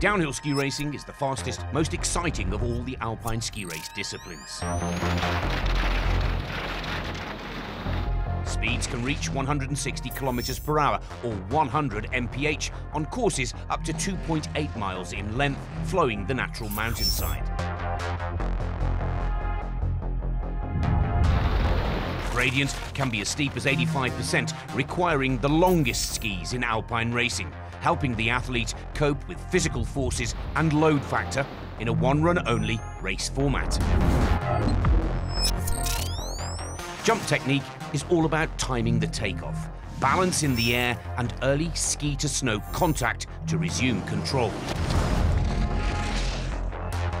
Downhill ski racing is the fastest, most exciting of all the alpine ski race disciplines. Speeds can reach 160 kilometers per hour or 100 mph on courses up to 2.8 miles in length, flowing the natural mountainside. Gradients can be as steep as 85%, requiring the longest skis in alpine racing, helping the athlete cope with physical forces and load factor in a one-run-only race format. Jump technique is all about timing the takeoff, balance in the air and early ski-to-snow contact to resume control.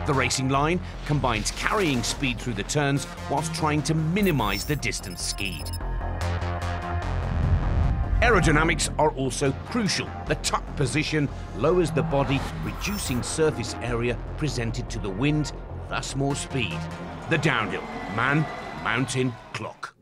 The racing line combines carrying speed through the turns whilst trying to minimize the distance skied. Aerodynamics are also crucial. The tuck position lowers the body, reducing surface area presented to the wind, thus more speed. The downhill, man, mountain, clock.